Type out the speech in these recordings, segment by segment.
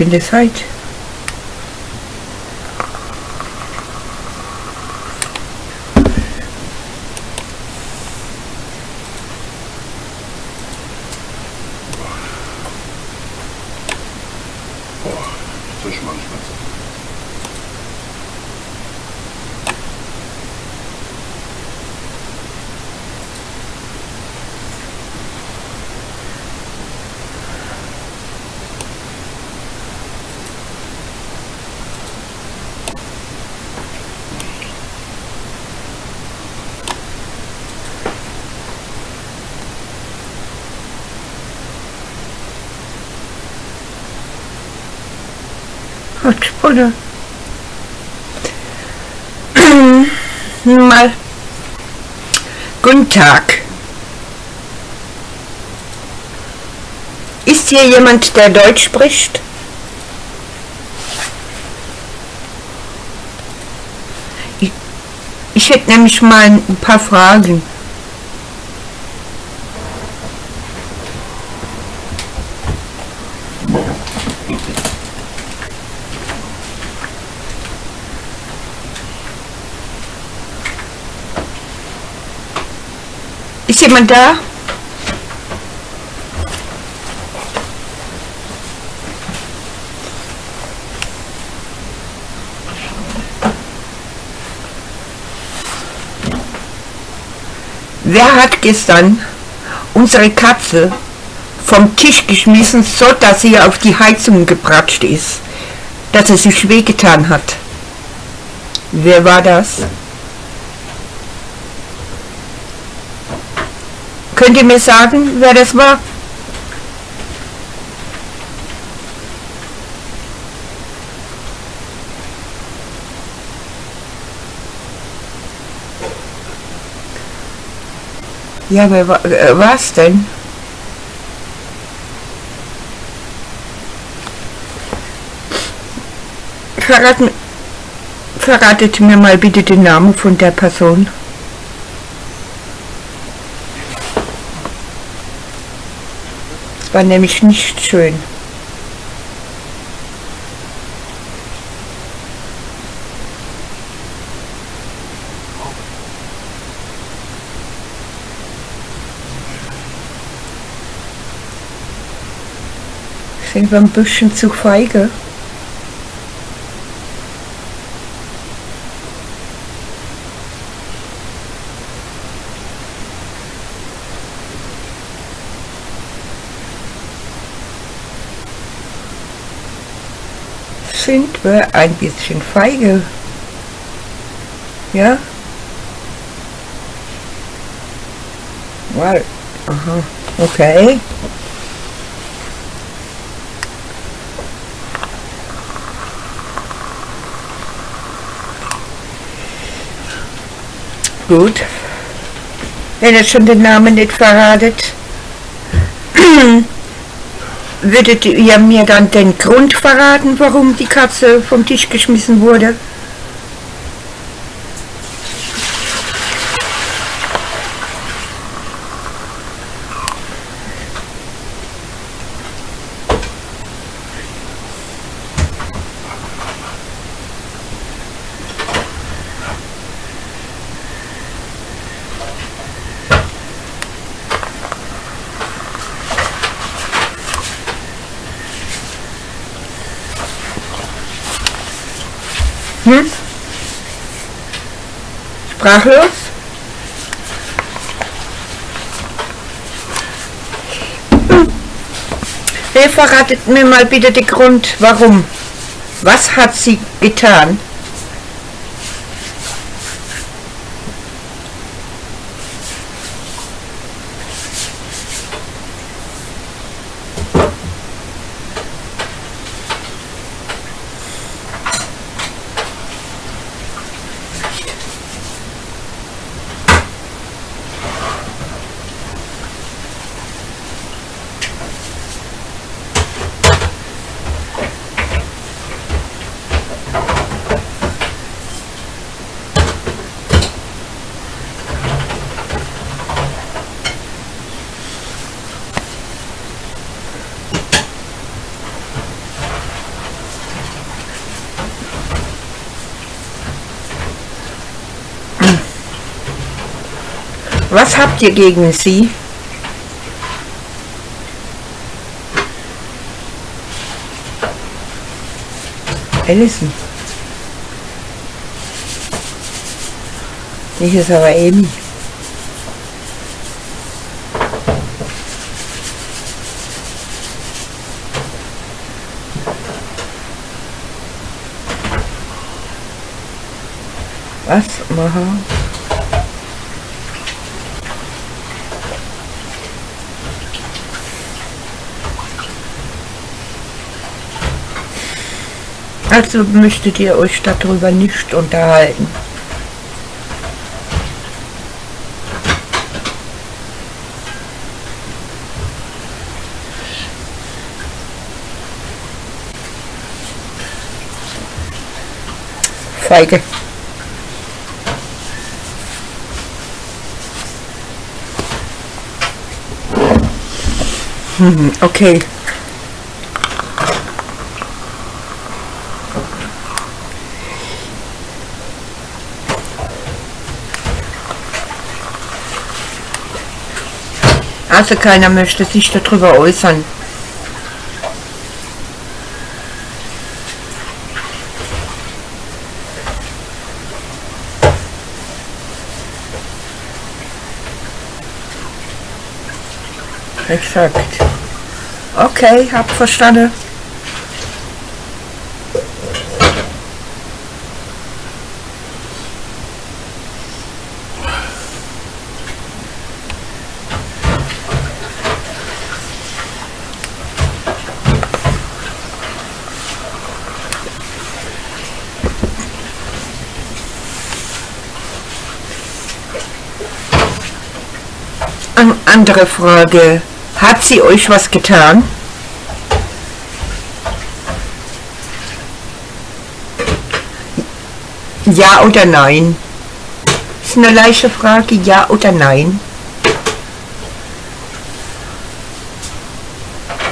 Ich bin das Hotspur. Mal. Guten Tag. Ist hier jemand, der Deutsch spricht? Ich, ich hätte nämlich mal ein paar Fragen. Ist jemand da? Wer hat gestern unsere Katze vom Tisch geschmissen, so dass sie auf die Heizung gepratscht ist, dass sie sich wehgetan hat? Wer war das? Könnt ihr mir sagen, wer das war? Ja, wer war äh, was denn? Verrat, verratet mir mal bitte den Namen von der Person. War nämlich nicht schön. Sind wir ein bisschen zu feige? Sind wir ein bisschen feige? Ja? Well, aha, okay. Gut. Wenn er schon den Namen nicht verratet, würdet ihr mir dann den Grund verraten, warum die Katze vom Tisch geschmissen wurde? Hm? Sprachlos? Wer verratet mir mal bitte den Grund, warum? Was hat sie getan? Was habt ihr gegen sie? Alison. Ich ist aber Amy. Was machen? Also möchtet ihr euch darüber nicht unterhalten. Feige. Hm, okay. Also keiner möchte sich darüber äußern. Exakt. Okay, hab verstanden. Andere Frage. Hat sie euch was getan? Ja oder nein? Ist eine leichte Frage, ja oder nein?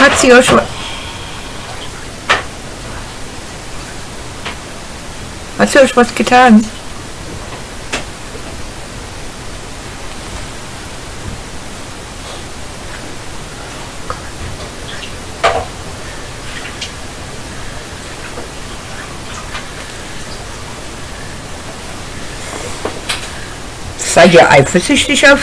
Hat sie euch Hat sie euch was getan? Seid ihr eifersüchtig auf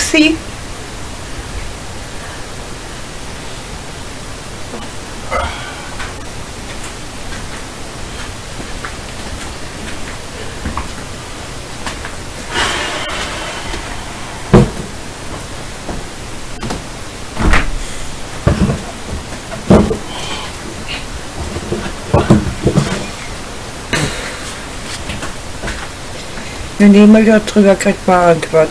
sie? Wenn jemand darüber kriegt mal Antwort.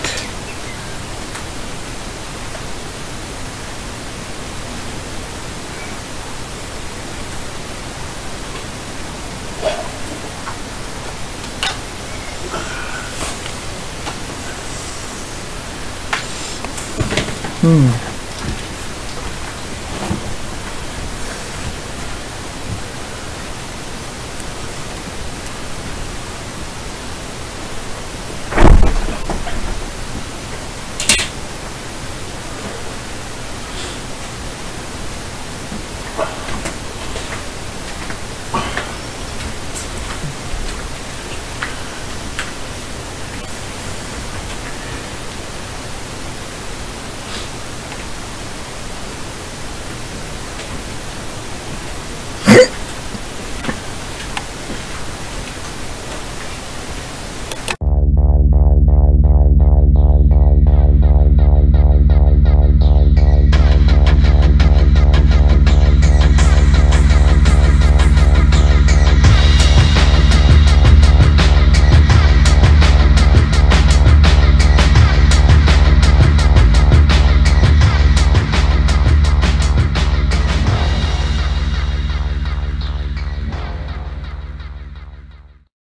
Hm.